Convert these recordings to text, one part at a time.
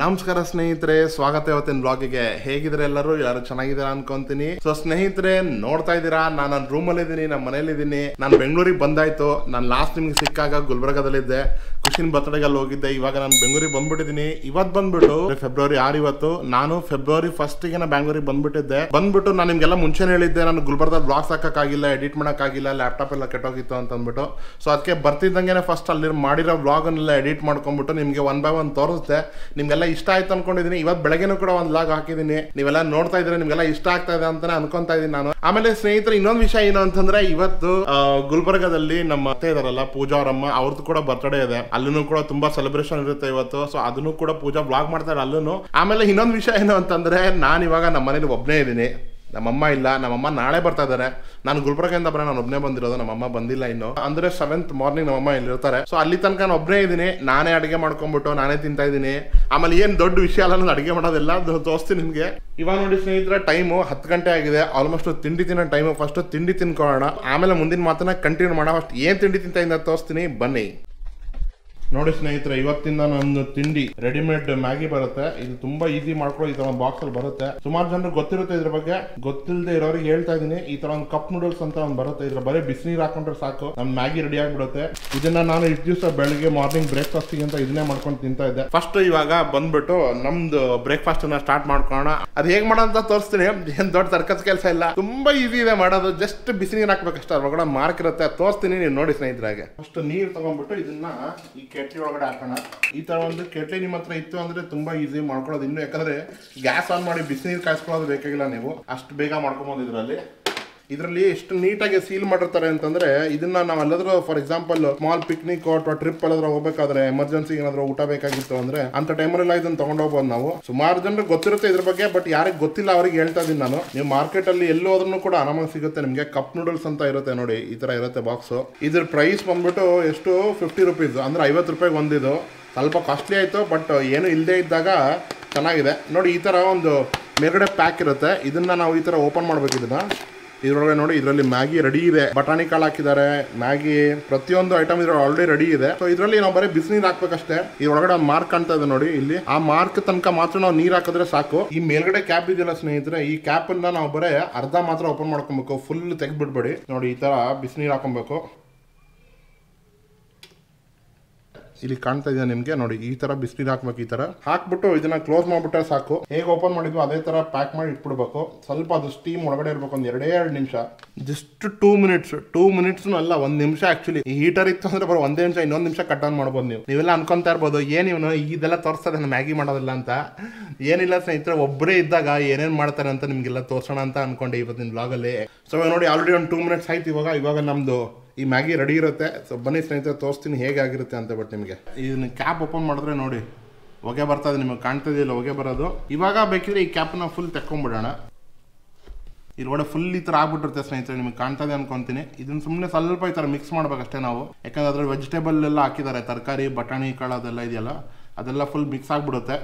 ನಮಸ್ಕಾರ ಸ್ನೇಹಿತರೆ, ಸ್ವಾಗತ ಇವತ್ತಿನ ಬ್ಲಾಗಿಗೆ ಹೇಗಿದ್ರೆ ಎಲ್ಲರೂ? ಯಾರು ಚೆನ್ನಾಗಿದ್ದೀರಾ ಅನ್ಕೊಂತೀನಿ. ಸೊ ಸ್ನೇಹಿತರೆ, ನೋಡ್ತಾ ಇದ್ದೀರಾ? ನಾನು ನನ್ನ ರೂಮಲ್ಲಿ ಇದ್ದೀನಿ ನಮ್ಮ ಮನೇಲಿ ಇದ್ದೀನಿ ನಾನು ಬೆಂಗಳೂರಿಗೆ ಬಂದಾಯ್ತು. ನಾನು ಲಾಸ್ಟ್ ನಿಮ್ಗೆ ಸಿಕ್ಕಾಗ ಗುಲ್ಬರ್ಗದಲ್ಲಿದ್ದೆ. ಖುಷಿನ್ ಬರ್ತಡೆಗಲ್ಲಿ ಹೋಗಿದ್ದೆ. ಇವಾಗ ನಾನು ಬೆಂಗಳೂರಿಗೆ ಬಂದ್ಬಿಟ್ಟಿದ್ದೀನಿ. ಇವತ್ತು ಬಂದ್ಬಿಟ್ಟು ಫೆಬ್ರವರಿ ಆರು ಇವತ್ತು ನಾನು ಫೆಬ್ರವರಿ ಫಸ್ಟಿಗೆ ನಾನು ಬ್ಯಾಂಗ್ಳೂರಿಗೆ ಬಂದ್ಬಿಟ್ಟಿದ್ದೆ. ಬಂದ್ಬಿಟ್ಟು ನಾನು ನಿಮ್ಗೆಲ್ಲ ಮುಂಚೆನೇ ಹೇಳಿದ್ದೆ, ನಾನು ಗುಲ್ಬರ್ಗದಲ್ಲಿ ಬ್ಲಾಗ್ಸ್ ಹಾಕಕ್ಕಾಗಿಲ್ಲ ಎಡಿಟ್ ಮಾಡೋಕ್ಕಾಗಿಲ್ಲ ಲ್ಯಾಪ್ಟಾಪ್ ಎಲ್ಲ ಕೆಟ್ಟೋಗಿತ್ತು ಅಂತ ಅಂದ್ಬಿಟ್ಟು ಸೊ ಅದಕ್ಕೆ ಬರ್ತಿದ್ದಂಗೆ ಫಸ್ಟ್ ಅಲ್ಲಿ ಮಾಡಿರೋ ವ್ಲಾಗನ್ನೆಲ್ಲ ಎಡಿಟ್ ಮಾಡ್ಕೊಂಡ್ಬಿಟ್ಟು ನಿಮಗೆ ಒನ್ ಬೈ ಒನ್ ತೋರಿಸುತ್ತೆ ನಿಮ್ಗೆಲ್ಲ ಇಷ್ಟ ಆಯ್ತು ಅನ್ಕೊಂಡಿದ್ದೀನಿ. ಇವತ್ತು ಬೆಳಗ್ಗೆನೂ ಕೂಡ ಒಂದು ಲಾಗ್ ಹಾಕಿದ್ದೀನಿ. ನೀವೆಲ್ಲ ನೋಡ್ತಾ ಇದ್ರೆ ನಿಮ್ಗೆಲ್ಲ ಇಷ್ಟ ಆಗ್ತಾ ಇದೆ ಅಂತಾನೆ ಅನ್ಕೊಂತಾ ಇದೀನಿ ನಾನು. ಆಮೇಲೆ ಸ್ನೇಹಿತರೆ, ಇನ್ನೊಂದು ವಿಷಯ ಏನು ಅಂತಂದ್ರೆ, ಇವತ್ತು ಗುಲ್ಬರ್ಗದಲ್ಲಿ ನಮ್ಮ ಅತ್ತೆ ಇದಾರಲ್ಲ ಪೂಜಾ ಅವರಮ್ಮ ಅವ್ರದ್ದು ಕೂಡ ಬರ್ತ್ಡೇ ಇದೆ. ಅಲ್ಲೂ ಕೂಡ ತುಂಬಾ ಸೆಲೆಬ್ರೇಷನ್ ಇರುತ್ತೆ ಇವತ್ತು. ಸೊ ಅದನ್ನು ಕೂಡ ಪೂಜಾ ಬ್ಲಾಗ್ ಮಾಡ್ತಾರೆ ಅಲ್ಲೂ ಆಮೇಲೆ ಇನ್ನೊಂದು ವಿಷಯ ಏನು ಅಂತಂದ್ರೆ, ನಾನು ಇವಾಗ ನಮ್ಮ ಮನೇಲಿ ಒಬ್ಬನೇ ಇದ್ದೀನಿ. ನಮ್ಮಮ್ಮ ಇಲ್ಲ, ನಮ್ಮಮ್ಮ ನಾಳೆ ಬರ್ತಾ ಇದ್ದಾರೆ. ನಾನು ಗುಲ್ಬರ್ಗಿಂದ ಬರ ನಾನು ಒಬ್ಬನೇ ಬಂದಿರೋದು, ನಮ್ಮಮ್ಮ ಬಂದಿಲ್ಲ ಇನ್ನು. ಅಂದ್ರೆ ಸೆವೆಂತ್ ಮಾರ್ನಿಂಗ್ ನಮ್ಮಮ್ಮ ಇಲ್ಲಿ ಇರ್ತಾರೆ ಸೊ ಅಲ್ಲಿ ತನಕ ನಾನು ಒಬ್ಬನೇ ಇದ್ದೀನಿ. ನಾನೇ ಅಡಿಗೆ ಮಾಡ್ಕೊಂಡ್ಬಿಟ್ಟು ನಾನೇ ತಿಂತಾ ಇದ್ದೀನಿ. ಆಮೇಲೆ ಏನ್ ದೊಡ್ಡ ವಿಷಯ ಅಲ್ಲ, ನಾನು ಅಡಿಗೆ ಮಾಡೋದಿಲ್ಲ ತೋರಿಸ್ತೀನಿ ನಿಮಗೆ. ಇವಾಗ ನೋಡಿ ಸ್ನೇಹಿತರೆ ಟೈಮು ಹತ್ತು ಗಂಟೆ ಆಗಿದೆ. ಆಲ್ಮೋಸ್ಟ್ ತಿಂಡಿ ತಿನ್ನೋ ಟೈಮು ಫಸ್ಟ್ ತಿಂಡಿ ತಿನ್ಕೊಳ್ಳೋಣ. ಆಮೇಲೆ ಮುಂದಿನ ಮಾತನ್ನ ಕಂಟಿನ್ಯೂ ಮಾಡೋಣ. ಫಸ್ಟ್ ಏನು ತಿಂಡಿ ತಿಂತ ಇಂದ ತೋರಿಸ್ತೀನಿ. ಬನ್ನಿ. ನೋಡಿ ಸ್ನೇಹಿತರೆ, ಇವತ್ತಿಂದ ನಮ್ದು ತಿಂಡಿ ರೆಡಿಮೇಡ್ ಮ್ಯಾಗಿ ಬರುತ್ತೆ. ಇದು ತುಂಬಾ ಈಸಿ ಮಾಡ್ಕೊಳ್ಳೋ ಈ ತರ ಒಂದು ಬಾಕ್ಸ್ ಅಲ್ಲಿ ಬರುತ್ತೆ. ಸುಮಾರು ಜನರು ಗೊತ್ತಿರುತ್ತೆ ಇದ್ರ ಬಗ್ಗೆ. ಗೊತ್ತಿಲ್ಲದೆ ಇರೋರಿಗೆ ಹೇಳ್ತಾ ಇದೀನಿ. ಈ ತರ ಒಂದು ಕಪ್ ನೂಡಲ್ಸ್ ಅಂತ ಒಂದು ಬರುತ್ತೆ. ಇದ್ರ ಬರೀ ಬಿಸಿನೀರ್ ಹಾಕೊಂಡ್ರೆ ಸಾಕು. ನಮ್ ಮ್ಯಾಗಿ ರೆಡಿ ಆಗ್ಬಿಡುತ್ತೆ. ಇದನ್ನ ನಾನು ಇಷ್ಟು ದಿವಸ ಬೆಳಿಗ್ಗೆ ಮಾರ್ನಿಂಗ್ ಬ್ರೇಕ್ಫಾಸ್ಟ್ ಅಂತ ಇದನ್ನೇ ಮಾಡ್ಕೊಂಡು ತಿಂತಾ ಇದ್ದೆ. ಫಸ್ಟ್ ಇವಾಗ ಬಂದ್ಬಿಟ್ಟು ನಮ್ದು ಬ್ರೇಕ್ಫಾಸ್ಟ್ ಅನ್ನ ಸ್ಟಾರ್ಟ್ ಮಾಡ್ಕೋಣ ಅದ್ ಹೇಗ್ ಮಾಡೋದಂತ ತೋರಿಸ್ತೀನಿ. ಏನ್ ದೊಡ್ಡ ಸರ್ಕಸ್ ಕೆಲಸ ಇಲ್ಲ. ತುಂಬಾ ಈಸಿ ಇದೆ ಮಾಡೋದು. ಜಸ್ಟ್ ಬಿಸಿನೀರ್ ಹಾಕ್ಬೇಕಷ್ಟೇ. ಅದ್ರ ಒಳಗಡೆ ಮಾರ್ಕ್ ಇರುತ್ತೆ. ತೋರಿಸ್ತೀನಿ ನೀವು ನೋಡಿ ಸ್ನೇಹಿತರಾಗೆ ಫಸ್ಟ್ ನೀರು ತಗೊಂಡ್ಬಿಟ್ಟು ಇದನ್ನ ಈ ಕೆಟ್ಲಿ ಒಳಗಡೆ ಹಾಕೋಣ. ಈ ತರ ಒಂದು ಕೆಟ್ಲಿ ನಿಮ್ಮ ಹತ್ರ ಇತ್ತು ಅಂದ್ರೆ ತುಂಬಾ ಈಸಿ ಮಾಡ್ಕೊಳ್ಳೋದು. ಇನ್ನು ಯಾಕಂದ್ರೆ ಗ್ಯಾಸ್ ಆನ್ ಮಾಡಿ ಬಿಸಿನೀರು ಕಾಯಿಸ್ಕೊಳ್ಳೋದು ಬೇಕಾಗಿಲ್ಲ ನೀವು. ಅಷ್ಟು ಬೇಗ ಮಾಡ್ಕೊಬೋದು ಇದರಲ್ಲಿ. ಇದರಲ್ಲಿ ಎಷ್ಟು ನೀಟಾಗಿ ಸೀಲ್ ಮಾಡಿರ್ತಾರೆ ಅಂತಂದ್ರೆ ಇದನ್ನ ನಾವು ಎಲ್ಲಾದ್ರೂ ಫಾರ್ ಎಕ್ಸಾಂಪಲ್ ಸ್ಮಾಲ್ ಪಿಕ್ನಿಕ್ ಅಥವಾ ಟ್ರಿಪ್ ಎಲ್ಲಾದ್ರೂ ಹೋಗ್ಬೇಕಾದ್ರೆ ಎಮರ್ಜೆನ್ಸಿ ಏನಾದ್ರೂ ಊಟ ಬೇಕಾಗಿತ್ತು ಅಂದ್ರೆ ಅಂತ ಟೈಮಲ್ಲಿ ಇದನ್ನ ತಗೊಂಡೋಗ್ಬೋದು ನಾವು. ಸುಮಾರು ಜನರಿಗೆ ಗೊತ್ತಿರುತ್ತೆ ಇದ್ರ ಬಗ್ಗೆ ಬಟ್ ಯಾರಿಗೆ ಗೊತ್ತಿಲ್ಲ ಅವ್ರಿಗೆ ಹೇಳ್ತಾ ಇದೀನಿ ನಾನು. ನೀವು ಮಾರ್ಕೆಟ್ ಅಲ್ಲಿ ಎಲ್ಲೋದ್ರೂ ಕೂಡ ಆರಾಮಾಗಿ ಸಿಗುತ್ತೆ. ನಿಮಗೆ ಕಪ್ ನೂಡಲ್ಸ್ ಅಂತ ಇರುತ್ತೆ ನೋಡಿ, ಈ ತರ ಇರುತ್ತೆ ಬಾಕ್ಸ್ ಇದ್ರ ಪ್ರೈಸ್ ಬಂದ್ಬಿಟ್ಟು ಎಷ್ಟು? ಫಿಫ್ಟಿ ರುಪೀಸ್ ಅಂದ್ರೆ ಐವತ್ತು ರೂಪಾಯಿಗೆ ಒಂದಿದು. ಸ್ವಲ್ಪ ಕಾಸ್ಟ್ಲಿ ಆಯಿತು ಬಟ್ ಏನು ಇಲ್ಲದೆ ಇದ್ದಾಗ ಚೆನ್ನಾಗಿದೆ. ನೋಡಿ, ಈ ತರ ಒಂದು ಮೇಲ್ಗಡೆ ಪ್ಯಾಕ್ ಇರುತ್ತೆ. ಇದನ್ನ ನಾವು ಈ ತರ ಓಪನ್ ಮಾಡ್ಬೇಕು ಇದನ್ನ. ಇದ್ರೊಳಗೆ ನೋಡಿ, ಇದರಲ್ಲಿ ಮ್ಯಾಗಿ ರೆಡಿ ಇದೆ. ಬಟಾಣಿ ಕಾಳು ಹಾಕಿದ್ದಾರೆ. ಮ್ಯಾಗಿ ಪ್ರತಿಯೊಂದು ಐಟಮ್ ಇದ್ರಲ್ಲಿ ಆಲ್ರೆಡಿ ರೆಡಿ ಇದೆ. ಸೊ ಇದರಲ್ಲಿ ನಾವು ಬರೀ ಬಿಸಿನೀರು ಹಾಕ್ಬೇಕಷ್ಟೇ. ಇದ್ರೊಳಗಡೆ ಒಂದು ಮಾರ್ಕ್ ಕಾಣ್ತಾ ಇದೆ ನೋಡಿ ಇಲ್ಲಿ. ಆ ಮಾರ್ಕ್ ತನಕ ಮಾತ್ರ ನಾವು ನೀರು ಹಾಕಿದ್ರೆ ಸಾಕು. ಈ ಮೇಲ್ಗಡೆ ಕ್ಯಾಪ್ ಇದೆಯಲ್ಲ ಸ್ನೇಹಿತರೆ, ಈ ಕ್ಯಾಪ್ ಅನ್ನ ನಾವು ಬರೀ ಅರ್ಧ ಮಾತ್ರ ಓಪನ್ ಮಾಡ್ಕೊಬೇಕು. ಫುಲ್ ತೆಗ್ದ್ಬಿಡ್ಬೇಡಿ. ನೋಡಿ, ಈ ತರ ಬಿಸಿನೀರು ಹಾಕೊಬೇಕು ಇಲ್ಲಿ ಕಾಣ್ತಾ ಇದೆ ನಿಮ್ಗೆ. ನೋಡಿ, ಈ ತರ ಬಿಸಿನೀರು ಹಾಕ್ಬೇಕು, ಈ ತರ. ಹಾಕ್ಬಿಟ್ಟು ಇದನ್ನ ಕ್ಲೋಸ್ ಮಾಡ್ಬಿಟ್ರೆ ಸಾಕು. ಹೇಗೆ ಓಪನ್ ಮಾಡಿದ್ವಿ ಅದೇ ತರ ಪ್ಯಾಕ್ ಮಾಡಿ ಇಟ್ಬಿಡ್ಬೇಕು. ಸ್ವಲ್ಪ ಅದು ಸ್ಟೀಮ್ ಒಳಗಡೆ ಇರ್ಬೇಕು, ಒಂದ್ ಎರಡೇ ಎರಡು ನಿಮಿಷ. Just two minutes two minutes ಅಲ್ಲ, ಒಂದ್ ನಿಮಿಷ ಆಕ್ಚುಲಿ ಹೀಟರ್ ಇತ್ತು ಅಂದ್ರೆ ಬರೋ ಒಂದೇ ನಿಮಿಷ, ಇನ್ನೊಂದ್ ನಿಮಿಷ ಕಟ್ ಆನ್ ಮಾಡ್ಬೋದು ನೀವು. ನೀವೆಲ್ಲ ಅನ್ಕೊಂತ ಇರ್ಬೋದು, ಏನ್ ಇವನು? ಇದೆಲ್ಲ ತೋರಿಸ್ತಾರೆ ಮ್ಯಾಗಿ ಮಾಡೋದಿಲ್ಲ ಅಂತ. ಏನಿಲ್ಲ ಸ್ನೇಹಿತರೆ ಒಬ್ಬರೇ ಇದ್ದಾಗ ಏನೇನ್ ಮಾಡ್ತಾರೆ ಅಂತ ನಿಮ್ಗೆಲ್ಲ ತೋರ್ಸೋಣ ಅಂತ ಅನ್ಕೊಂಡೆ ಇವತ್ತಿನ ಬ್ಲಾಗಲ್ಲಿ ಸೊ ನೋಡಿ ಆಲ್ರೆಡಿ ಒಂದು ಟೂ ಮಿನಿಟ್ಸ್ ಆಯ್ತು ಇವಾಗ. ಇವಾಗ ನಮ್ದು ಈ ಮ್ಯಾಗಿ ರೆಡಿ ಇರುತ್ತೆ. ಸೊ ಬನ್ನಿ ಸ್ನೇಹಿತರೆ, ತೋರಿಸ್ತೀನಿ ಹೇಗೆ ಆಗಿರುತ್ತೆ ಅಂತ ಬಟ್ ನಿಮಗೆ. ಇದನ್ನ ಕ್ಯಾಪ್ ಓಪನ್ ಮಾಡಿದ್ರೆ ನೋಡಿ. ಹೊಗೆ ಬರ್ತದೆ ನಿಮಗೆ ಕಾಣ್ತಾ ಇದೆಯಲ್ಲ ಹೊಗೆ ಬರೋದು. ಇವಾಗ ಬೇಕಿದ್ರೆ ಈ ಕ್ಯಾಪ್ನ ಫುಲ್ ತೆಕ್ಕೊಂಡ್ಬಿಡೋಣ ಇದ್ರೊಳಗೆ ಫುಲ್ ಈ ಥರ ಆಗ್ಬಿಟ್ಟಿರುತ್ತೆ ಸ್ನೇಹಿತರೆ, ನಿಮಗೆ ಕಾಣ್ತಾ ಇದೆ ಅನ್ಕೊಂತೀನಿ. ಇದನ್ನ ಸುಮ್ಮನೆ ಸ್ವಲ್ಪ ಈ ಥರ ಮಿಕ್ಸ್ ಮಾಡ್ಬೇಕಷ್ಟೇ ನಾವು. ಯಾಕಂದ್ರೆ ಅದ್ರಲ್ಲಿ ವೆಜಿಟೇಬಲ್ ಎಲ್ಲ ಹಾಕಿದ್ದಾರೆ, ತರಕಾರಿ, ಬಟಾಣಿ, ಕಾಳು ಅದೆಲ್ಲ ಇದೆಯಲ್ಲ. ಅದೆಲ್ಲ ಫುಲ್ ಮಿಕ್ಸ್ ಆಗ್ಬಿಡುತ್ತೆ.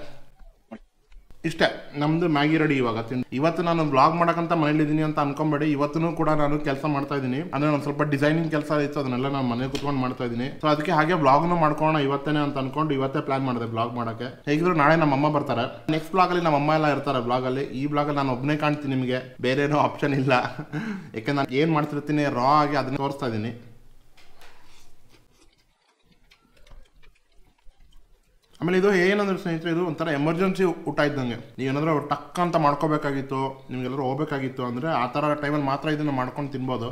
ಇಷ್ಟೇ, ನಮ್ದು ಮ್ಯಾಗಿ ರೆಡಿ ಇವಾಗ. ತಿಂದು ಇವತ್ತು ನಾನು ಬ್ಲಾಗ್ ಮಾಡಕ್ಕಂತ ಮನೇಲಿದ್ದೀನಿ ಅಂತ ಅನ್ಕೊಂಬೇಡಿ. ಇವತ್ತು ಕೂಡ ನಾನು ಕೆಲಸ ಮಾಡ್ತಾ ಇದ್ದೀನಿ. ಅಂದ್ರೆ ನಾನು ಸ್ವಲ್ಪ ಡಿಸೈನಿಂಗ್ ಕೆಲಸ ಇತ್ತು, ಅದನ್ನೆಲ್ಲ ನಾನು ಮನೆ ಕುತ್ಕೊಂಡು ಮಾಡ್ತಾ ಇದ್ದೀನಿ. ಸೊ ಅದಕ್ಕೆ ಹಾಗೆ ಬ್ಲಾಗ್ನು ಮಾಡ್ಕೋಣ ಇವತ್ತೇನೆ ಅಂತ ಅನ್ಕೊಂಡು ಇವತ್ತೇ ಪ್ಲಾನ್ ಮಾಡಿದೆ ಬ್ಲಾಗ್ ಮಾಡಕ್ಕೆ. ಹೇಗಿದ್ರು ನಾಳೆ ನಮ್ಮ ಅಮ್ಮ ಬರ್ತಾರೆ. ನೆಕ್ಸ್ಟ್ ಬ್ಲಾಗ್ ಅಲ್ಲಿ ನಮ್ಮ ಅಮ್ಮ ಎಲ್ಲ ಇರ್ತಾರೆ ಬ್ಲಾಗ್ ಅಲ್ಲಿ. ಈ ಬ್ಲಾಗ್ ಅಲ್ಲಿ ನಾನು ಒಬ್ಬನೇ ಕಾಣ್ತೀನಿ ನಿಮಗೆ. ಬೇರೆ ಏನೋ ಆಪ್ಷನ್ ಇಲ್ಲ. ಯಾಕಂದ್ರೆ ನಾನು ಏನ್ ಮಾಡ್ತಿರ್ತೀನಿ ರಾ ಆಗಿ ಅದನ್ನ ತೋರಿಸ್ತಾ ಇದ್ದೀನಿ. ಆಮೇಲೆ ಇದು ಏನಂದ್ರೆ ಸ್ನೇಹಿತರೆ, ಇದು ಒಂಥರ ಎಮರ್ಜೆನ್ಸಿ ಊಟ ಇದ್ದಂಗೆ. ನೀವೇನಾದ್ರೂ ಟಕ್ ಅಂತ ಮಾಡ್ಕೋಬೇಕಾಗಿತ್ತು ನಿಮ್ಗೆಲ್ಲರೂ ಹೋಗ್ಬೇಕಾಗಿತ್ತು ಅಂದರೆ ಆ ಥರ ಟೈಮಲ್ಲಿ ಮಾತ್ರ ಇದನ್ನು ಮಾಡ್ಕೊಂಡು ತಿನ್ಬೋದು.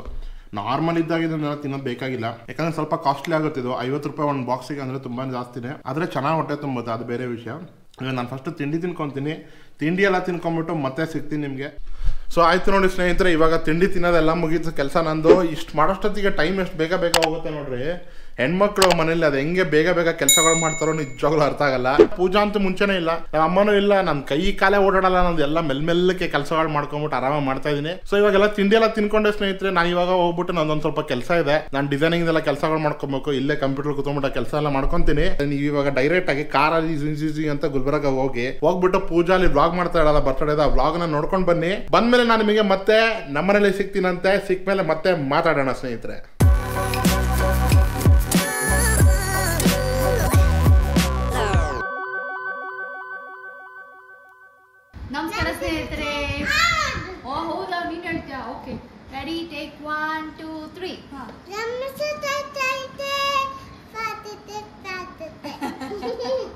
ನಾರ್ಮಲ್ ಇದ್ದಾಗ ಇದನ್ನೆಲ್ಲ ತಿನ್ನೋದು ಬೇಕಾಗಿಲ್ಲ. ಯಾಕಂದ್ರೆ ಸ್ವಲ್ಪ ಕಾಸ್ಟ್ಲಿ ಆಗುತ್ತೆ ಇದು. ಐವತ್ತು ರೂಪಾಯಿ ಒಂದು ಬಾಕ್ಸಿಗೆ ಅಂದರೆ ತುಂಬಾ ಜಾಸ್ತಿನೇ. ಆದರೆ ಚೆನ್ನಾಗಿ ಹೊಟ್ಟೆ ತುಂಬುತ್ತೆ, ಅದು ಬೇರೆ ವಿಷಯ. ನಾನು ಫಸ್ಟ್ ತಿಂಡಿ ತಿನ್ಕೊತೀನಿ. ತಿಂಡಿ ಎಲ್ಲ ತಿನ್ಕೊಂಬಿಟ್ಟು ಮತ್ತೆ ಸಿಗ್ತೀನಿ ನಿಮಗೆ. ಸೊ ಆಯ್ತು ನೋಡಿ ಸ್ನೇಹಿತರೆ, ಇವಾಗ ತಿಂಡಿ ತಿನ್ನೋದೆಲ್ಲ ಮುಗಿದ ಕೆಲಸ ನಂದು. ಇಷ್ಟು ಮಾಡೋಷ್ಟೊತ್ತಿಗೆ ಟೈಮ್ ಎಷ್ಟು ಬೇಗ ಬೇಗ ಹೋಗುತ್ತೆ ನೋಡ್ರಿ. ಹೆಣ್ಮಕ್ಳು ಮನೇಲಿ ಅದು ಹೆಂಗೆ ಬೇಗ ಬೇಗ ಕೆಲಸಗಳು ಮಾಡ್ತಾರೋ ನಿಜವಾಗ್ಲೂ ಅರ್ಥ ಆಗಲ್ಲ. ಪೂಜಾ ಅಂತೂ ಮುಂಚೆನೇ ಇಲ್ಲ. ನಮ್ಮ ಅಮ್ಮನೂ ಇಲ್ಲ ನನ್ನ ಕೈ ಕಾಲೇ ಓಡಾಡಲ್ಲ ನಂದು ಎಲ್ಲ ಮೆಲ್ಮೆಲ್ಲಕ್ಕೆ ಕೆಲಸಗಳು ಮಾಡ್ಕೊಂಬಿಟ್ಟು ಆರಾಮಾಗಿ ಮಾಡ್ತಾ ಇದೀನಿ. ಸೊ ಇವಾಗೆಲ್ಲ ತಿಂಡಿ ಎಲ್ಲ ತಿನ್ಕೊಂಡೆ ಸ್ನೇಹಿತರೆ, ನಾನು ಇವಾಗ ಹೋಗ್ಬಿಟ್ಟು ನಂದೊಂದು ಸ್ವಲ್ಪ ಕೆಲಸ ಇದೆ. ನಾನು ಡಿಸೈನಿಂಗ್ ಎಲ್ಲ ಕೆಲಸಗಳು ಮಾಡ್ಕೊಬೇಕು, ಇಲ್ಲೇ ಕಂಪ್ಯೂಟರ್ ಕುತ್ಕೊಂಡ್ಬಿಟ್ಟು ಕೆಲಸ ಎಲ್ಲ ಮಾಡ್ಕೊಂತೀನಿ. ನೀವು ಇವಾಗ ಡೈರೆಕ್ಟ್ ಆಗಿ ಕಾರಲ್ಲಿ ಜಿಂಜಿಜಿ ಅಂತ ಗುಲ್ಬರ್ಗ ಹೋಗಿ, ಹೋಗ್ಬಿಟ್ಟು ಪೂಜಾ ಅಲ್ಲಿ ಬ್ಲಾಗ್ ಮಾಡ್ತಾ ಇರಲ್ಲ ಬರ್ತಡೇದ ಬ್ಲಾಗ್ನ ನೋಡ್ಕೊಂಡು ಬನ್ನಿ. ಬಂದ್ಮೇಲೆ ನಾನು ನಿಮಗೆ ಮತ್ತೆ ನಮ್ಮನೇಲಿ ಸಿಗ್ತೀನಂತೆ ಸಿಕ್ಕ ಮೇಲೆ ಮತ್ತೆ ಮಾತಾಡೋಣ ಸ್ನೇಹಿತರೆ. ನಮಸ್ಕಾರ ಸ್ನೇಹಿತರೆ. ಓ ಹೌದಾ? ನೀನ್ ಹೇಳ್ತೀಯ? Okay ready take one two three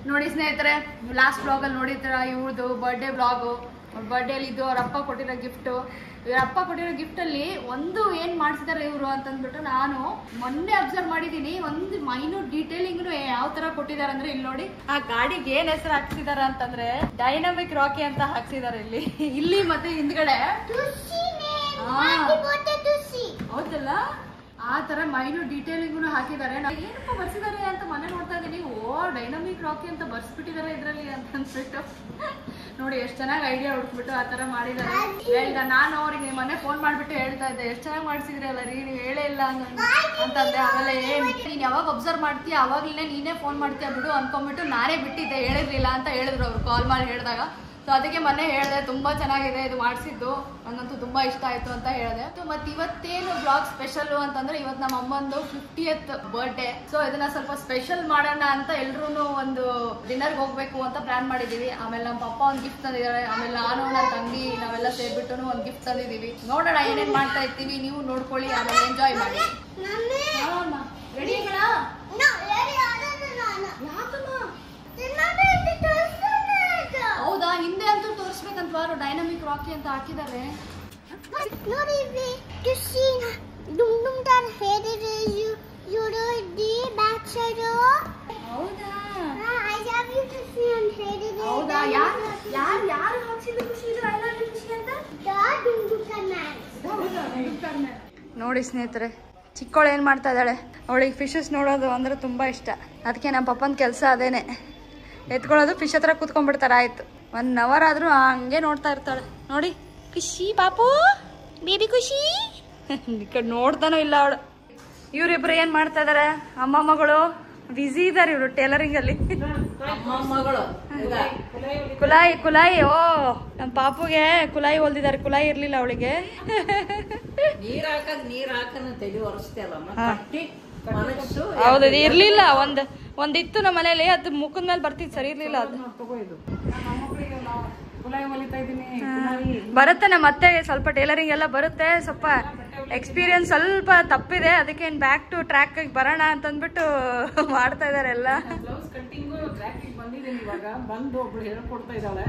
ನೋಡಿ ಸ್ನೇಹಿತರೆ ಲಾಸ್ಟ್ ಬ್ಲಾಗಲ್ಲಿ ನೋಡಿದ್ರ ಇವ್ರದ್ದು ಬರ್ಡೇ ಬ್ಲಾಗು ಅವ್ರ ಬರ್ಡೇಲಿ ಇದ್ದು ಅವ್ರ ಅಪ್ಪ ಕೊಟ್ಟಿರೋ ಗಿಫ್ಟು ಇವ್ರ ಅಪ್ಪ ಕೊಟ್ಟಿರೋ ಗಿಫ್ಟಲ್ಲಿ ಒಂದು ಏನ್ ಮಾಡಿಸಿದಾರೆ ಇವರು ಅಂತಂದ್ಬಿಟ್ಟು ನಾನು ಮೊನ್ನೆ ಅಬ್ಸರ್ವ್ ಮಾಡಿದೀನಿ ಒಂದು ಮೈನ್ಯೂಟ್ ಡೀಟೇಲಿಂಗ್ ಯಾವ ತರ ಕೊಟ್ಟಿದ್ದಾರೆ ಅಂದ್ರೆ ಇಲ್ಲಿ ನೋಡಿ. ಆ ಗಾಡಿಗೆ ಏನ್ ಹೆಸರು ಹಾಕ್ಸಿದಾರ ಅಂತಂದ್ರೆ ಡೈನಾಮಿಕ್ ರಾಕಿ ಅಂತ ಹಾಕ್ಸಿದಾರೆ ಇಲ್ಲಿ. ಇಲ್ಲಿ ಮತ್ತೆ ಹಿಂದ್ಗಡೆ. ಹೌದಲ್ಲ? ಆ ತರ ಮೈನು ಡೀಟೇಲಿಂಗ್ ಹಾಕಿದ್ದಾರೆ ಏನಪ್ಪ ಬರ್ಸಿದಾರೆ ಅಂತ ಮನೆ ನೋಡ್ತಾ ಇದೀನಿ. ಓ ಡೈನಾಮಿಕ್ ರಾಕಿ ಅಂತ ಬರ್ಸ್ಬಿಟ್ಟಿದ್ದಾರೆ ಇದ್ರಲ್ಲಿ ಅಂತ ಅನ್ಸ್ಬಿಟ್ಟು ನೋಡಿ, ಎಷ್ಟು ಚೆನ್ನಾಗಿ ಐಡಿಯಾ ಹುಡ್ಕ್ಬಿಟ್ಟು ಆ ತರ ಮಾಡಿದ್ದಾರೆ. ಹೇಳ್ದ, ನಾನು ಅವ್ರಿಗೆ ಮನೆ ಫೋನ್ ಮಾಡ್ಬಿಟ್ಟು ಹೇಳ್ತಾ ಇದ್ದೆ, ಎಷ್ಟು ಚೆನ್ನಾಗಿ ಮಾಡಿಸಿದ್ರಿ ಅಲ್ಲ ರೀ, ನೀವು ಹೇಳೇ ಇಲ್ಲ ಅಂತಂದೆ. ಆಮೇಲೆ ಏನು ನೀನು ಯಾವಾಗ ಅಬ್ಸರ್ವ್ ಮಾಡ್ತೀಯ? ಅವಾಗ್ಲೇ ನೀನೇ ಫೋನ್ ಮಾಡ್ತೀಯ ಬಿಡು ಅನ್ಕೊಂಡ್ಬಿಟ್ಟು ನಾನೇ ಬಿಟ್ಟಿದ್ದೆ, ಹೇಳಿರ್ಲಿಲ್ಲ ಅಂತ ಹೇಳಿದ್ರು ಅವ್ರು. ಕಾಲ್ ಮಾಡಿ ಹೇಳಿದಾಗ. ಸೊ ಅದಕ್ಕೆ ಮೊನ್ನೆ ಹೇಳಿದೆ ತುಂಬಾ ಚೆನ್ನಾಗಿದೆ ಇದು ಮಾಡಿಸಿದ್ದು. ನನಗಂತೂ ತುಂಬಾ ಇಷ್ಟ ಆಯ್ತು ಅಂತ ಹೇಳಿದೆ. ಮತ್ತೆ ಇವತ್ತೇನು ಬ್ಲಾಗ್ ಸ್ಪೆಷಲ್ ಅಂತಂದ್ರೆ ಇವತ್ತು ನಮ್ಮ ಅಮ್ಮಂದು ಫಿಫ್ಟಿಯತ್ ಬರ್ಡೇ ಸೊ ಇದನ್ನ ಸ್ವಲ್ಪ ಸ್ಪೆಷಲ್ ಮಾಡೋಣ ಅಂತ ಎಲ್ಲರೂ ಒಂದು ಡಿನ್ನರ್ಗೆ ಹೋಗ್ಬೇಕು ಅಂತ ಪ್ಲ್ಯಾನ್ ಮಾಡಿದೀವಿ. ಆಮೇಲೆ ನಮ್ಮ ಪಪ್ಪ ಒಂದು ಗಿಫ್ಟ್ ತಂದಿದ್ದಾರೆ. ಆಮೇಲೆ ನಾನು ನನ್ನ ತಂಗಿ ನಾವೆಲ್ಲ ಸೇರ್ಬಿಟ್ಟು ಒಂದು ಗಿಫ್ಟ್ ತಂದಿದೀವಿ. ನೋಡೋಣ ಏನೇನ್ ಮಾಡ್ತಾ ಇರ್ತೀವಿ. ನೀವು ನೋಡ್ಕೊಳ್ಳಿ ಆಮೇಲೆ ಎಂಜಾಯ್ ಮಾಡಿ. ರೆಡಿ ಹೌದಾ ಅಂತೂ ತೋರಿಸ್ಬೇಕಂತ ಡೈನಾಮಿಕ್ ರಾಕಿ ಅಂತ ಹಾಕಿದ್ದಾರೆ. ಹೌದಾ? ಹೌದಾ? ಯಾರು ಯಾರು ಯಾರು ಹಾಕ್ಸಿದ್ರು ಖುಷಿ ಇದು? I love you ಖುಷಿ ಅಂತ? ನೋಡಿ ಸ್ನೇಹಿತರೆ ಚಿಕ್ಕವಳು ಏನು ಮಾಡ್ತಾ ಇದ್ದಾಳೆ? ಅವಳಿಗೆ ಫಿಶಸ್ ನೋಡೋದು ಅಂದ್ರೆ ತುಂಬ ಇಷ್ಟ. ಅದಕ್ಕೆ ನಮ್ಮ ಪಪ್ಪನ ಕೆಲಸ ಅದೇನೆ. ಎತ್ಕೊಳ್ಳೋದು ಫಿಶ್ ಹತ್ರ ಕೂತ್ಕೊಂಡ್ಬಿಡ್ತಾರೆ ಆಯ್ತು. ಒನ್ ಅವರ್ ಆದರೂ ಹಂಗೆ ನೋಡ್ತಾ ಇರ್ತಾಳೆ. ನೋಡಿ ಖುಷಿ ಪಾಪು ಬೇಬಿ ಖುಷಿ. ಈ ಕಡೆ ನೋಡ್ತಾನೂ ಇಲ್ಲ ಅವಳು. ಇವ್ರಿಬ್ರು ಏನು ಮಾಡ್ತಾ ಇದಾರೆ? ಅಮ್ಮ ಮಗಳು ಬ್ಯುಸಿ ಇದ್ದಾರೆ ಇವರು ಟೇಲರಿಂಗ್ ಅಲ್ಲಿ. ಕುಲಾಯಿ ಕುಲಾಯಿ ಓ ನಮ್ಮ ಪಾಪುಗೆ ಕುಲಾಯಿ ಹೊಲ್ದಿದ್ದಾರೆ. ಕುಲಾಯಿ ಇರ್ಲಿಲ್ಲ ಅವಳಿಗೆ. ನೀರ್ ಹಾಕದ್ ನೀರ್ ಹಾಕನ ಒರೆಸ್ತೆ ಅಲ್ಲ ಹೌದು ಇರ್ಲಿಲ್ಲ ಒಂದ್ ಒಂದಿತ್ತು ನಮ್ಮ ಮನೇಲಿ ಅದು ಮುಖದ ಮೇಲೆ ಬರ್ತಿತ್ತು ಸರಿ ಇರ್ಲಿಲ್ಲ ಅದು. ಬರುತ್ತೆ ನಮ್ಮ ಅತ್ತೆಗೆ ಸ್ವಲ್ಪ ಟೇಲರಿಂಗ್ ಎಲ್ಲ ಬರುತ್ತೆ ಸ್ವಲ್ಪ ಎಕ್ಸ್ಪೀರಿಯನ್ಸ್ ಸ್ವಲ್ಪ ತಪ್ಪಿದೆ ಅದಕ್ಕೆ ಬ್ಯಾಕ್ ಟು ಟ್ರ್ಯಾಕ್ ಬರೋಣ ಅಂತಂದ್ಬಿಟ್ಟು ಮಾಡ್ತಾ ಇದಾರೆ ಎಲ್ಲ. ಬಂದು ಒಬ್ಳು ಹೇಳ್ಕೊಡ್ತಾ ಇದ್ದಾಳೆ.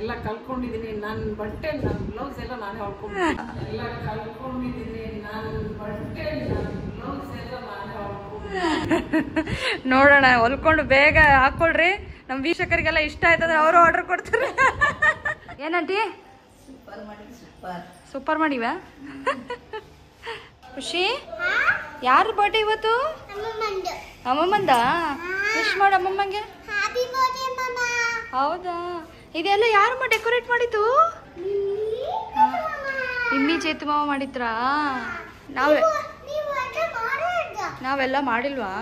ಎಲ್ಲ ಕಲ್ತ್ಕೊಂಡಿದೀನಿ ನನ್ನ ಬಟ್ಟೆ ನನ್ನ ಬ್ಲೌಸ್ ಎಲ್ಲ ನಾನೇ ಹೊಲ್ಕೊಂಡಿದ್ದೀನಿ. ಎಲ್ಲ ಕಲ್ತ್ಕೊಂಡಿದೀನಿ ನನ್ನ ಬಟ್ಟೆ ನನ್ನ ಬ್ಲೌಸ್ ಎಲ್ಲ ನಾನೇ ಹೊಲ್ಕೊಂಡಿದ್ದೀನಿ ನೋಡೋಣ ಹೊಲ್ಕೊಂಡು ಬೇಗ ಹಾಕೊಳ್ರಿ. ನಮ್ ವೀಕ್ಷಕರಿಗೆಲ್ಲ ಇಷ್ಟ ಆಯ್ತಂದ್ರೆ ಅವರು ಆರ್ಡರ್ ಕೊಡ್ತಾರೆ. ಏನಂಟಿ? ಸೂಪರ್ ಮಾಡಿವ ಖುಷಿ? ಯಾರು ಬರ್ಡೇ ಇವತ್ತು? ಅಮ್ಮಮ್ಮಂದ. ವಿಶ್ ಮಾಡು ಅಮ್ಮಮ್ಮಂಗೆ. ಹೌದಾ? ಇದೆಲ್ಲ ಯಾರಮ್ಮ ಡೆಕೋರೇಟ್ ಮಾಡಿದ್ದು? ನಿಮ್ಮಿ ಚೇತು ಮಾವ ಮಾಡಿದ್ರಾ? ನಾವೇ ನಾವೆಲ್ಲ ಮಾಡಿಲ್ವಾ?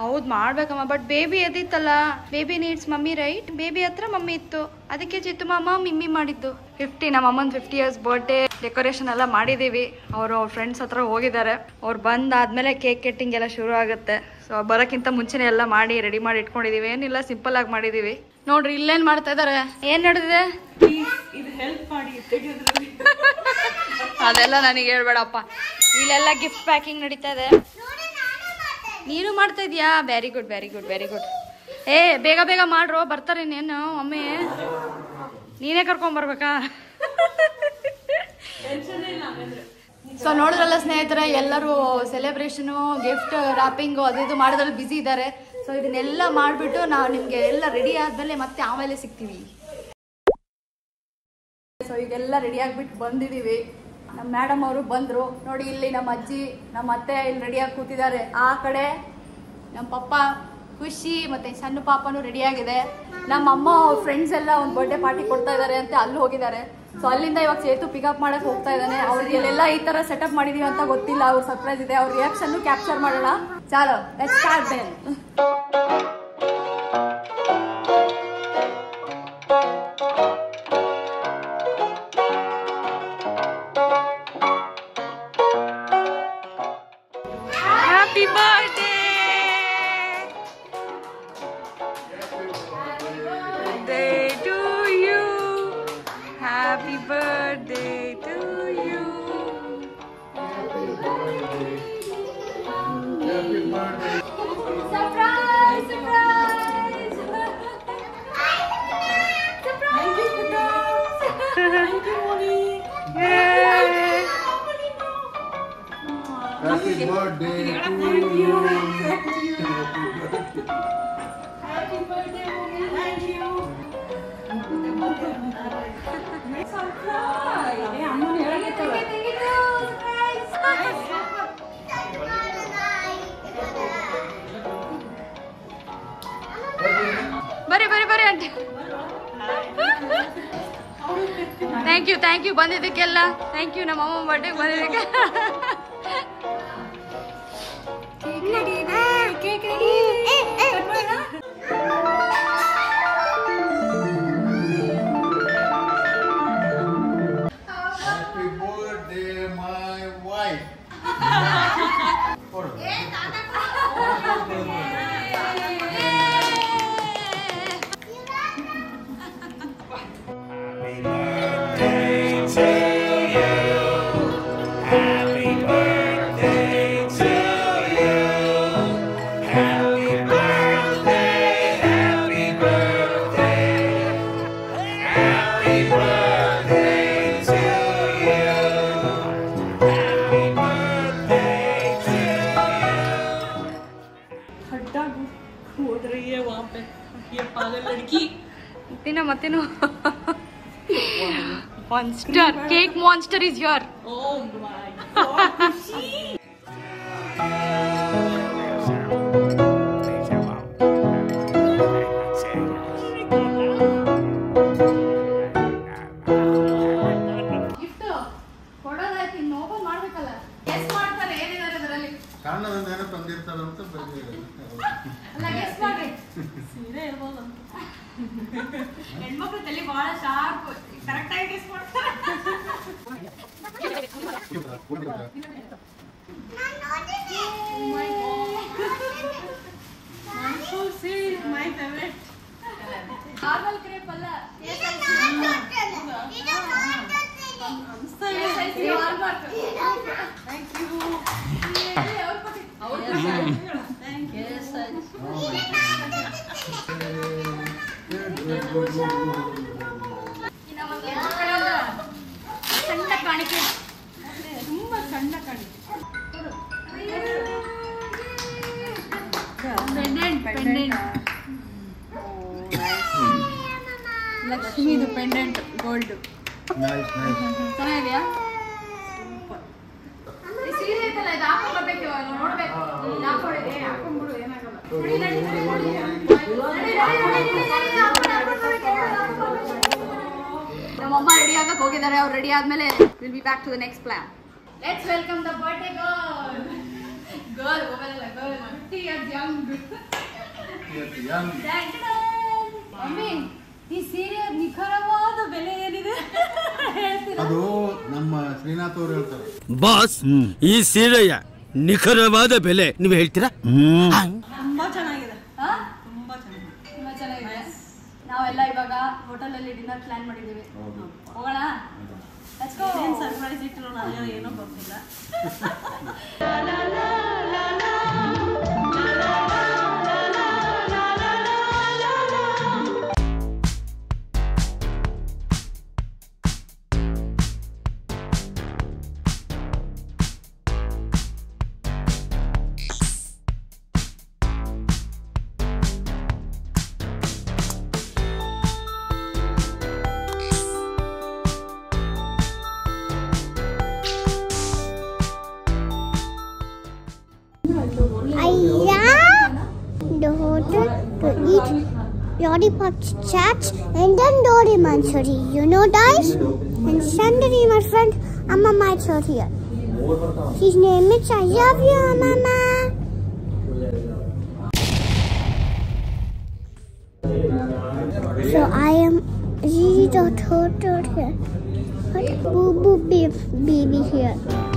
ಹೌದ್ ಮಾಡ್ಬೇಕಮ್ಮ but baby ಎದಿತ್ತಲ್ಲ baby needs mummy right baby ಹತ್ರ ಮಮ್ಮಿ ಇತ್ತು. ಅದಕ್ಕೆ ಚಿತ್ತು ಮಾಮ ಮಿಮ್ಮಿ ಮಾಡಿದ್ದು. ಫಿಫ್ಟಿ ನಮ್ಮ ಅಮ್ಮನ ಫಿಫ್ಟಿ ಇಯರ್ಸ್ ಬರ್ಡೇ ಡೆಕೋರೇಷನ್ ಎಲ್ಲ ಮಾಡಿದೀವಿ ಅವರು ಅವ್ರ ಫ್ರೆಂಡ್ಸ್ ಹತ್ರ ಹೋಗಿದ್ದಾರೆ. ಅವ್ರು ಬಂದಾದ್ಮೇಲೆ ಕೇಕ್ ಕಟ್ಟಿಂಗ್ ಎಲ್ಲ ಶುರು ಆಗುತ್ತೆ. ಸೊ ಬರೋಕ್ಕಿಂತ ಮುಂಚೆನೆ ಎಲ್ಲ ಮಾಡಿ ರೆಡಿ ಮಾಡಿ ಇಟ್ಕೊಂಡಿದೀವಿ ಏನಿಲ್ಲ ಸಿಂಪಲ್ ಆಗಿ ಮಾಡಿದೀವಿ ನೋಡ್ರಿ ಇಲ್ಲೇನ್ ಮಾಡ್ತಾ ಇದಾರೆ? ಏನ್ ನಡೆದಿದೆ ಇದು ಹೆಲ್ಪ್ ಮಾಡಿ ತೆಗೆಯೋದ್ರಲ್ಲಿ ಅದೆಲ್ಲ ನನಗೆ ಹೇಳ್ಬೇಡಪ್ಪ. ಇಲ್ಲೆಲ್ಲ ಗಿಫ್ಟ್ ಪ್ಯಾಕಿಂಗ್ ನಡೀತಾ ಇದೆ. ನೀನು ಮಾಡ್ತಾ ಇದೀಯಾ? Very good very good very good ಏ, ಬೇಗ ಬೇಗ ಮಾಡ್ರು, ಬರ್ತಾರೆ ಇನ್ನೇನು ಒಮ್ಮೆ. ನೀನೇ ಕರ್ಕೊಂಡ್ ಬರ್ಬೇಕಾ? ಸೊ ನೋಡಿದ್ರಲ್ಲ ಸ್ನೇಹಿತರೆ, ಎಲ್ಲರೂ ಸೆಲೆಬ್ರೇಷನು ಗಿಫ್ಟ್ ರಾಪಿಂಗು ಅದು ಇದು ಮಾಡೋದ್ರಲ್ಲಿ ಬ್ಯುಸಿ ಇದ್ದಾರೆ. ಸೊ ಇದನ್ನೆಲ್ಲ ಮಾಡಿಬಿಟ್ಟು ನಾವು ನಿಮಗೆ ಎಲ್ಲ ರೆಡಿ ಆದಮೇಲೆ ಮತ್ತೆ ಆಮೇಲೆ ಸಿಗ್ತೀವಿ. ಸೊ ಈಗೆಲ್ಲ ರೆಡಿ ಆಗಿಬಿಟ್ಟು ಬಂದಿದೀವಿ ನಮ್ಮ ಮೇಡಮ್ ಅವರು ಬಂದರು. ನೋಡಿ, ಇಲ್ಲಿ ನಮ್ಮ ಅಜ್ಜಿ, ನಮ್ಮ ಅತ್ತೆ ಇಲ್ಲಿ ರೆಡಿಯಾಗಿ ಕೂತಿದ್ದಾರೆ. ಆ ಕಡೆ ನಮ್ಮ ಪಪ್ಪ ಖುಷಿ ಮತ್ತು ಸಣ್ಣ ಪಾಪನೂ ರೆಡಿಯಾಗಿದೆ ನಮ್ಮ ಅಮ್ಮ ಅವ್ರ ಫ್ರೆಂಡ್ಸ್ ಎಲ್ಲ ಒಂದು ಬರ್ಡೇ ಪಾರ್ಟಿ ಕೊಡ್ತಾ ಇದ್ದಾರೆ ಅಂತ ಅಲ್ಲಿ ಹೋಗಿದ್ದಾರೆ. ಸೊ ಅಲ್ಲಿಂದ ಇವಾಗ ಸೇತು ಪಿಕಪ್ ಮಾಡಕ್ಕೆ ಹೋಗ್ತಾ ಇದ್ದಾನೆ. ಅವ್ರಿಗೆ ಇಲ್ಲೆಲ್ಲ ಈ ಥರ ಸೆಟಪ್ ಮಾಡಿದೀವಿ ಅಂತ ಗೊತ್ತಿಲ್ಲ. ಅವ್ರ ಸರ್ಪ್ರೈಸ್ ಇದೆ. ಅವ್ರ ರಿಯಾಕ್ಷನ್ ಕ್ಯಾಪ್ಚರ್ ಮಾಡೋಣ. ಚಾಲೋ start then birthday to you. ಬರ್ರಿ ಬರ್ರಿ ಬರ್ರಿ aunty thank you thank you ಬಂದಿದ್ದಕ್ಕೆಲ್ಲ thank you ನಮ್ಮ ಅಮ್ಮ ಬರ್ಡೇಗೆ ಬಂದಿದ್ದಕ್ಕೆ. Make it easy. ಮತ್ತೇನು monster cake monster is your sharp correct ಆಗಿ ಗೆಸ್ ಮಾಡ್ತಾರೆ Mansoor see my favorite. Normal crepe ಅಲ್ಲ ಅನ್ಸ್ತಾ ಇದೆ. Thank you. Thank ನಮ್ಮಮ್ಮ ರೆಡಿ ಆಗಕ್ ಹೋಗಿದ್ದಾರೆ ಅವ್ರು ರೆಡಿ ಆದ್ಮೇಲೆ will be back to the next plan let's welcome the birthday girl girl mobile girl T years young mummy ಈ ಸೀರೆ ನಿಖರವಾದ ಬೆಲೆ ಏನಿದೆ? ಅದು ನಮ್ಮ ಶ್ರೀನಾಥ್ ಅವರು ಹೇಳ್ತಾರೆ. ಬಾಸ್ ಈ ಸೀರೆಯ ನಿಖರವಾದ ಬೆಲೆ ನೀವು ಹೇಳ್ತೀರಾ? ನಾವೆಲ್ಲ ಇವಾಗ ಹೋಟೆಲ್ ಅಲ್ಲಿ ಡಿನ್ನರ್ ಪ್ಲಾನ್ ಮಾಡಿದ್ದೀವಿ. ಹೋಗೋಣ? Let's go. ಏನ್ ಸರ್ಪ್ರೈಸ್ ಇಟ್ಟರು ನಾನು ಏನೋ ಗೊತ್ತಿಲ್ಲ. lollipop chats and then Dory Mansuri. You know guys? And Sunday, my friend, Amma Mansur here. His name is I love you, Mama. So I am the turtle here. But Boo Boo baby here.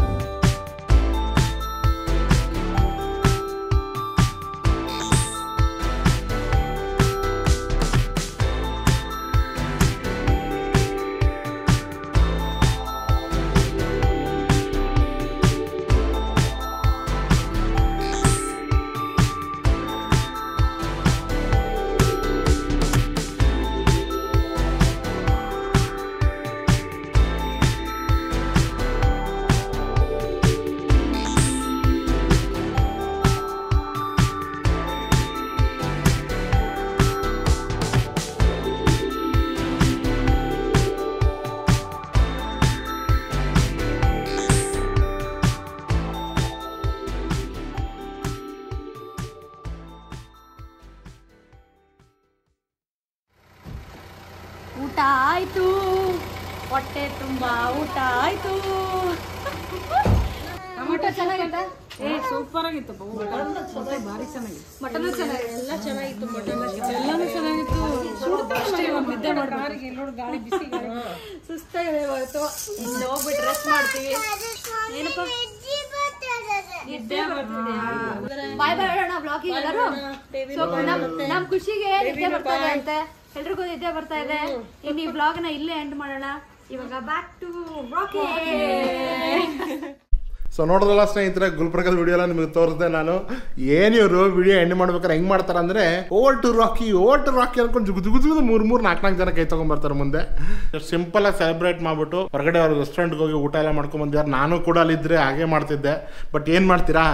ಎಲ್ಲ ಚೆನ್ನಾಗಿತ್ತು mutton ಎಲ್ಲಾನು ಚೆನ್ನಾಗಿತ್ತು. ಇವತ್ತು. ಹೋಗ್ಬಿಟ್ಟು rest ಮಾಡ್ತೀವಿ. ಏನಪ್ಪ? ಬಾಯ್ ಬಾಯ್ ಹೇಳೋಣ blogging ಎಲ್ಲರೂ? ನಮ್ ನಮ್ ಖುಷಿಗೆ ನಿದ್ದೆ ಬರ್ತಾ ಇದೆ ಅಂತೆ. ಎಲ್ರಿಗೂ ನಿದ್ದೆ ಬರ್ತಾ ಇದೆ. ಇನ್ನು ಈ ಬ್ಲಾಗ್ನ ಇಲ್ಲೇ ಎಂಡ್ ಮಾಡೋಣ. ಇವಾಗ ಬ್ಯಾಕ್ ಟು ರಾಕಿ ಸೊ ನೋಡಿದ್ರಲ್ಲ ಸ್ನೇಹಿತರೆ ಗುಲ್ಬರ್ಗದ ವಿಡಿಯೋ ನಿಮಗೆ ತೋರಿಸಿದೆ ನಾನು. ಏನು ಇವರು ವಿಡಿಯೋ ಎಂಡ್ ಮಾಡ್ಬೇಕಾದ್ರೆ ಹೆಂಗ್ ಮಾಡ್ತಾರೆ ಅಂದರೆ ಓಲ್ ಟು ರಾಕಿ ಓಲ್ ಟು ರಾಕಿ ಅನ್ಕೊಂಡು ಜುಗು ಜುಗು ಜುಗು ಮೂರ್ ಮೂರ್, ನಾಲ್ಕು ನಾಲ್ಕು ಜನ ಕೈ ತಗೊಂಡ್ಬರ್ತಾರೆ ಮುಂದೆ. ಸಿಂಪಲ್ ಆಗಿ ಸೆಲೆಬ್ರೇಟ್ ಮಾಡ್ಬಿಟ್ಟು ಹೊರಗಡೆ ಅವ್ರ ರೆಸ್ಟೋರೆಂಟ್ಗೆ ಹೋಗಿ ಊಟ ಎಲ್ಲ ಮಾಡ್ಕೊಂಡ್ ಬಂದಿದ್ದಾರೆ. ನಾನು ಕೂಡ ಅಲ್ಲಿದ್ರೆ ಹಾಗೆ ಮಾಡ್ತಿದ್ದೆ. ಬಟ್ ಏನು ಮಾಡ್ತೀರಾ?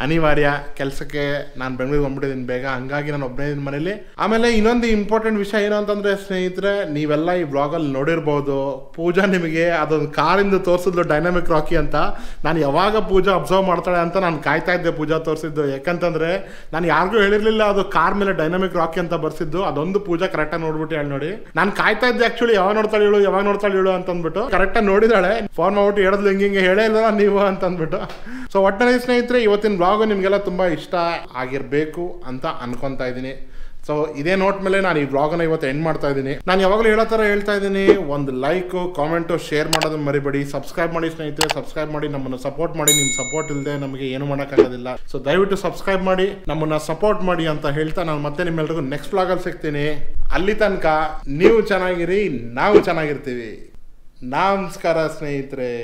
ಅನಿವಾರ್ಯ ಕೆಲಸಕ್ಕೆ ನಾನು ಬೆಂಗಳೂರಿಗೆ ಬಂದ್ಬಿಟ್ಟಿದ್ದೀನಿ ಬೇಗ. ಹಂಗಾಗಿ ನಾನು ಒಬ್ಬನೇ ಇದ್ದೀನಿ ಮನೇಲಿ. ಆಮೇಲೆ ಇನ್ನೊಂದು ಇಂಪಾರ್ಟೆಂಟ್ ವಿಷಯ ಏನು ಅಂತಂದರೆ, ಸ್ನೇಹಿತರೆ, ನೀವೆಲ್ಲ ಈ ಬ್ಲಾಗಲ್ಲಿ ನೋಡಿರ್ಬೋದು. ಪೂಜಾ ನಿಮಗೆ ಅದೊಂದು ಕಾರಿಂದ ತೋರಿಸಿದ್ಲು ಡೈನಾಮಿಕ್ ರಾಕಿ ಅಂತ. ನಾನು ಯಾವಾಗ ಪೂಜಾ ಅಬ್ಸರ್ವ್ ಮಾಡ್ತಾಳೆ ಅಂತ ನಾನು ಕಾಯ್ತಾ ಇದ್ದೆ ಪೂಜಾ ತೋರಿಸಿದ್ದು. ಯಾಕಂತಂದ್ರೆ, ನಾನು ಯಾರಿಗೂ ಹೇಳಿರಲಿಲ್ಲ ಅದು ಕಾರ್ ಮೇಲೆ ಡೈನಾಮಿಕ್ ರಾಕಿ ಅಂತ ಬರ್ಸಿದ್ದು. ಅದೊಂದು ಪೂಜಾ ಕರೆಕ್ಟಾಗಿ ನೋಡ್ಬಿಟ್ಟು ಹೇಳಿ ನೋಡಿ. ನಾನು ಕಾಯ್ತಾ ಇದ್ದೆ ಆಕ್ಚುಲಿ ಯಾವಾಗ ನೋಡ್ತಾಳೆ ಹೇಳು, ಯಾವಾಗ ನೋಡ್ತಾಳೆ ಹೇಳು ಅಂತ ಅಂದ್ಬಿಟ್ಟು. ಕರೆಕ್ಟಾಗಿ ನೋಡಿದಾಳೆ. ಫೋನ್ ಮಾಡ್ಬಿಟ್ಟು ಹೇಳಿದ್ಲು ಹಿಂಗೆ ಹಿಂಗೆ, ಹೇಳೇ ಇಲ್ಲ ನೀವು ಅಂತ ಅಂದ್ಬಿಟ್ಟು. ಸೊ ಒಟ್ಟಿನಲ್ಲಿ ಸ್ನೇಹಿತರೆ, ಇವತ್ತಿನ ಬ್ಲಾಗ್ ನಿಮಗೆಲ್ಲ ತುಂಬ ಇಷ್ಟ ಆಗಿರಬೇಕು ಅಂತ ಅನ್ಕೊತಾ ಇದ್ದೀನಿ. ಸೊ ಇದೇ ನೋಟ್ ಮೇಲೆ ನಾನು ಈ ವ್ಲಾಗನ್ನು ಇವತ್ತು ಎಂಡ್ ಮಾಡ್ತಾ ಇದ್ದೀನಿ. ನಾನು ಯಾವಾಗಲೂ ಹೇಳೋ ಥರ ಹೇಳ್ತಾ ಇದ್ದೀನಿ. ಒಂದು ಲೈಕು ಕಾಮೆಂಟು ಶೇರ್ ಮಾಡೋದನ್ನು ಮರಿಬೇಡಿ. ಸಬ್ಸ್ಕ್ರೈಬ್ ಮಾಡಿ ಸ್ನೇಹಿತರೆ ಸಬ್ಸ್ಕ್ರೈಬ್ ಮಾಡಿ ನಮ್ಮನ್ನು ಸಪೋರ್ಟ್ ಮಾಡಿ. ನಿಮ್ಮ ಸಪೋರ್ಟ್ ಇಲ್ಲದೆ ನಮಗೆ ಏನು ಮಾಡೋಕ್ಕಾಗೋದಿಲ್ಲ. ಸೊ ದಯವಿಟ್ಟು ಸಬ್ಸ್ಕ್ರೈಬ್ ಮಾಡಿ. ನಮ್ಮನ್ನು ಸಪೋರ್ಟ್ ಮಾಡಿ ಅಂತ ಹೇಳ್ತಾ ನಾನು ಮತ್ತೆ ನಿಮ್ಮೆಲ್ರಿಗೂ ನೆಕ್ಸ್ಟ್ ಬ್ಲಾಗಲ್ಲಿ ಸಿಗ್ತೀನಿ. ಅಲ್ಲಿ ತನಕ ನೀವು ಚೆನ್ನಾಗಿರಿ, ನಾವು ಚೆನ್ನಾಗಿರ್ತೀವಿ. ನಮಸ್ಕಾರ ಸ್ನೇಹಿತರೆ.